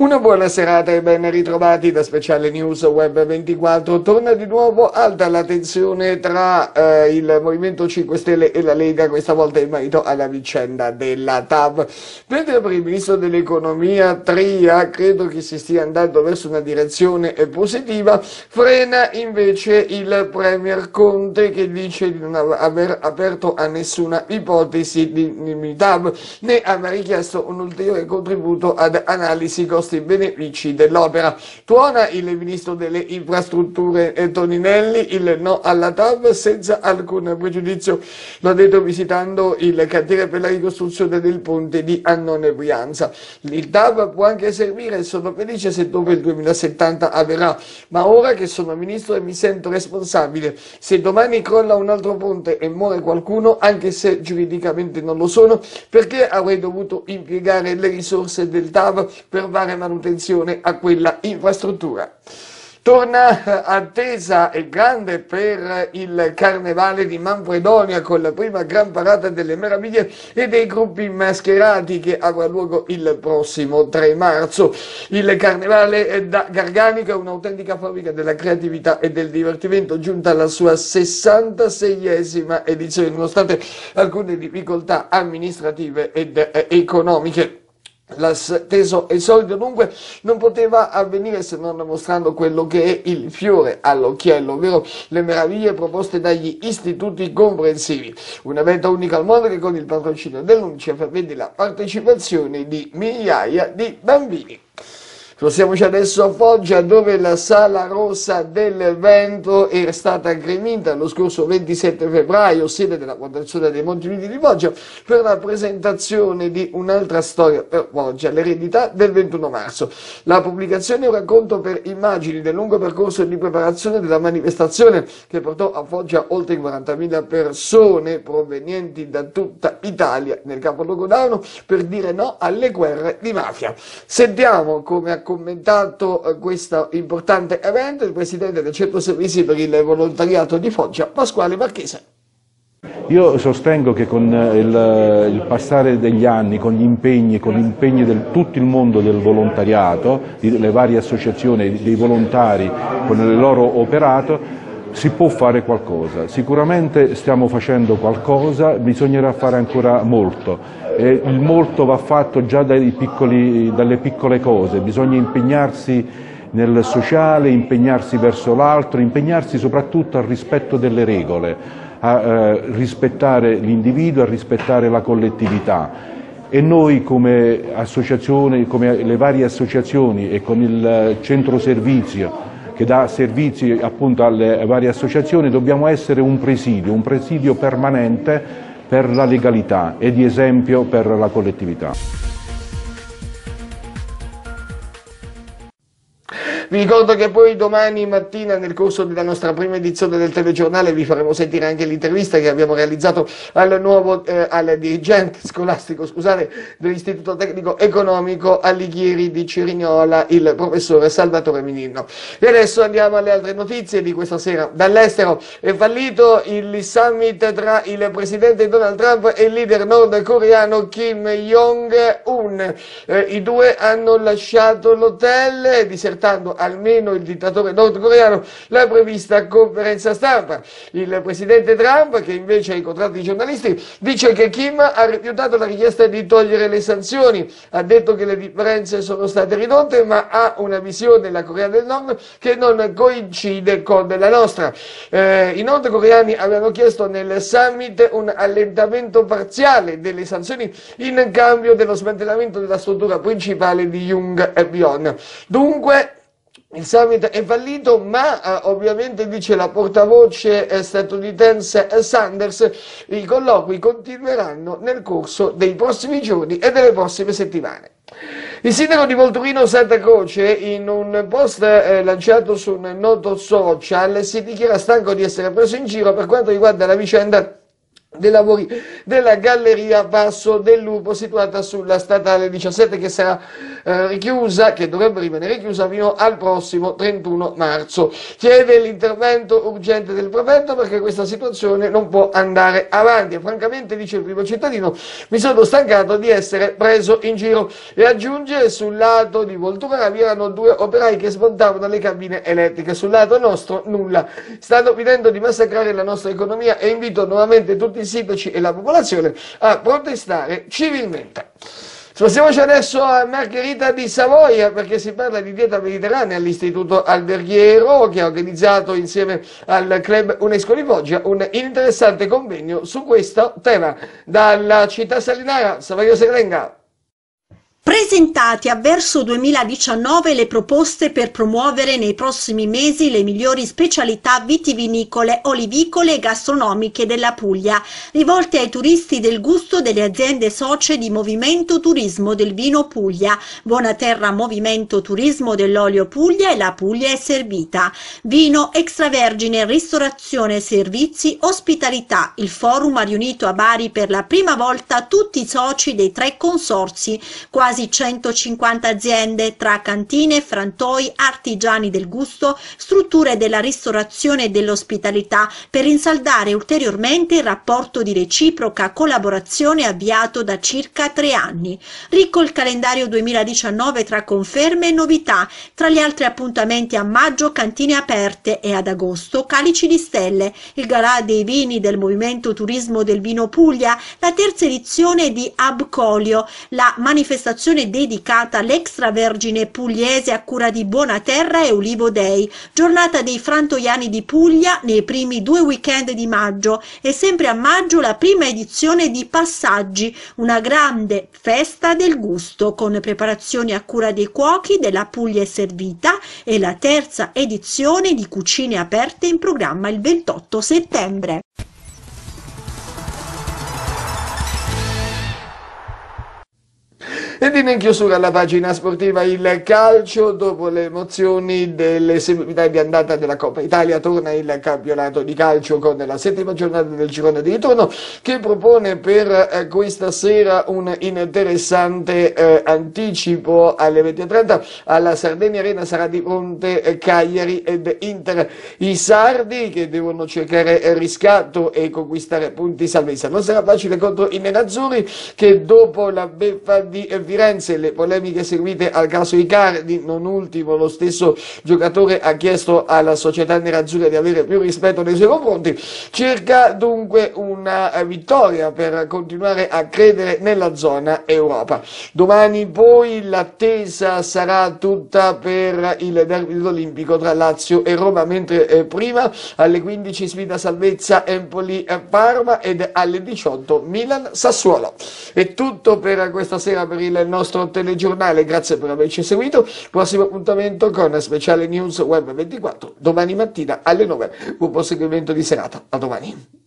Una buona serata e ben ritrovati da Speciale News Web 24. Torna di nuovo alta la tensione tra eh, il Movimento 5 Stelle e la Lega, questa volta in merito alla vicenda della TAV. Mentre il Ministro dell'Economia Tria credo che si stia andando verso una direzione positiva, frena invece il Premier Conte che dice di non aver aperto a nessuna ipotesi di, di TAV né aver richiesto un ulteriore contributo ad analisi costi costi-benefici dell'opera. Tuona il ministro delle infrastrutture Toninelli il no alla TAV senza alcun pregiudizio, l'ha detto visitando il cantiere per la ricostruzione del ponte di Annone Brianza. Il TAV può anche servire sono felice se dopo il 2070 avverrà, ma ora che sono ministro e mi sento responsabile, se domani crolla un altro ponte e muore qualcuno, anche se giuridicamente non lo sono, perché avrei dovuto impiegare le risorse del TAV per fare manutenzione a quella infrastruttura. Torna attesa e grande per il carnevale di Manfredonia con la prima gran parata delle meraviglie e dei gruppi mascherati che avrà luogo il prossimo 3 marzo. Il carnevale da Garganico è un'autentica fabbrica della creatività e del divertimento giunta alla sua 66esima edizione nonostante alcune difficoltà amministrative ed economiche. L'atteso esordio dunque non poteva avvenire se non mostrando quello che è il fiore all'occhiello, ovvero le meraviglie proposte dagli istituti comprensivi. Un evento unico al mondo che con il patrocinio dell'UNICEF vede la partecipazione di migliaia di bambini. Spostiamoci adesso a Foggia dove la Sala Rossa dell'evento era stata gremita lo scorso 27 febbraio, sede della Fondazione dei Monti Uniti di Foggia, per la presentazione di un'altra storia per Foggia, l'eredità del 21 marzo. La pubblicazione è un racconto per immagini del lungo percorso di preparazione della manifestazione che portò a Foggia oltre 40.000 persone provenienti da tutta Italia nel capoluogo d'Auno per dire no alle guerre di mafia. Sentiamo come ha commentato eh, questo importante evento il presidente del Centro Servizi per il Volontariato di Foggia, Pasquale Marchese. Io sostengo che con eh, il, il, passare degli anni, con gli impegni, con gli impegni di tutto il mondo del volontariato, delle varie associazioni, dei volontari, con il loro operato, si può fare qualcosa. Sicuramente stiamo facendo qualcosa, bisognerà fare ancora molto e il molto va fatto già piccoli, dalle piccole cose, bisogna impegnarsi nel sociale, impegnarsi verso l'altro, impegnarsi soprattutto al rispetto delle regole, a eh, rispettare l'individuo, a rispettare la collettività. E noi come associazione, come le varie associazioni e con il centro servizio che dà servizi appunto alle varie associazioni, dobbiamo essere un presidio, un presidio permanente per la legalità e di esempio per la collettività. Vi ricordo che poi domani mattina nel corso della nostra prima edizione del telegiornale vi faremo sentire anche l'intervista che abbiamo realizzato al nuovo eh, al dirigente scolastico scusate, dell'Istituto Tecnico Economico Alighieri di Cirignola, il professore Salvatore Minino. E adesso andiamo alle altre notizie di questa sera. Dall'estero è fallito il summit tra il presidente Donald Trump e il leader nordcoreano Kim Jong-un. Eh, I due hanno lasciato l'hotel disertando almeno il dittatore nordcoreano, la prevista conferenza stampa. Il presidente Trump, che invece ha incontrato i giornalisti, dice che Kim ha rifiutato la richiesta di togliere le sanzioni, ha detto che le differenze sono state ridotte, ma ha una visione della Corea del Nord che non coincide con la nostra. Eh, I nordcoreani avevano chiesto nel summit un allentamento parziale delle sanzioni in cambio dello smantellamento della struttura principale di Jung e Bion. Dunque, il summit è fallito, ma eh, ovviamente dice la portavoce eh, statunitense Sanders, i colloqui continueranno nel corso dei prossimi giorni e delle prossime settimane. Il sindaco di Volturino Santa Croce, in un post eh, lanciato su un noto social, si dichiara stanco di essere preso in giro per quanto riguarda la vicenda dei lavori della galleria Passo del Lupo situata sulla statale 17 che sarà eh, richiusa, che dovrebbe rimanere chiusa fino al prossimo 31 marzo. Chiede l'intervento urgente del prefetto perché questa situazione non può andare avanti e francamente, dice il primo cittadino, mi sono stancato di essere preso in giro e aggiunge sul lato di Volturara vi erano due operai che smontavano le cabine elettriche, sul lato nostro nulla. Stanno finendo di massacrare la nostra economia e invito nuovamente tutti i sindaci e la popolazione a protestare civilmente. Spostiamoci adesso a Margherita di Savoia perché si parla di dieta mediterranea all'Istituto Alberghiero che ha organizzato insieme al Club UNESCO di Foggia un interessante convegno su questo tema. Dalla città salinara, Savoia Segrenga. Presentati a verso 2019 le proposte per promuovere nei prossimi mesi le migliori specialità vitivinicole, olivicole e gastronomiche della Puglia, rivolte ai turisti del gusto delle aziende socie di Movimento Turismo del Vino Puglia, Buona Terra Movimento Turismo dell'Olio Puglia e La Puglia è servita. Vino extravergine, ristorazione servizi, ospitalità. Il forum ha riunito a Bari per la prima volta tutti i soci dei tre consorzi, quasi quasi 150 aziende tra cantine, frantoi, artigiani del gusto, strutture della ristorazione e dell'ospitalità per rinsaldare ulteriormente il rapporto di reciproca collaborazione avviato da circa tre anni. Ricco il calendario 2019 tra conferme e novità, tra gli altri appuntamenti a maggio cantine aperte e ad agosto calici di stelle, il galà dei vini del Movimento Turismo del Vino Puglia, la terza edizione di Abcolio, la manifestazione manifestazione dedicata all'extravergine pugliese a cura di Buona Terra e Ulivo Dei, giornata dei frantoiani di Puglia nei primi due weekend di maggio e sempre a maggio la prima edizione di Passaggi, una grande festa del gusto con preparazioni a cura dei cuochi della Puglia e Servita e la terza edizione di Cucine Aperte in programma il 28 settembre. Ed in chiusura alla pagina sportiva il calcio, dopo le emozioni delle semifinali di andata della Coppa Italia, torna il campionato di calcio con la settima giornata del girone di ritorno che propone per eh, questa sera un interessante eh, anticipo alle 20.30 alla Sardegna Arena sarà di fronte eh, Cagliari ed Inter. I sardi che devono cercare riscatto e conquistare punti salvezza. Non sarà facile contro i nerazzurri che dopo la beffa di Firenze, le polemiche seguite al caso Icardi, non ultimo lo stesso giocatore ha chiesto alla società nerazzurra di avere più rispetto nei suoi confronti, cerca dunque una vittoria per continuare a credere nella zona Europa. Domani poi l'attesa sarà tutta per il derby olimpico tra Lazio e Roma, mentre eh, prima alle 15 sfida salvezza Empoli-Parma ed alle 18 Milan-Sassuolo. È tutto per questa sera per il il nostro telegiornale, grazie per averci seguito, prossimo appuntamento con speciale news web 24 domani mattina alle 9, buon proseguimento di serata, a domani.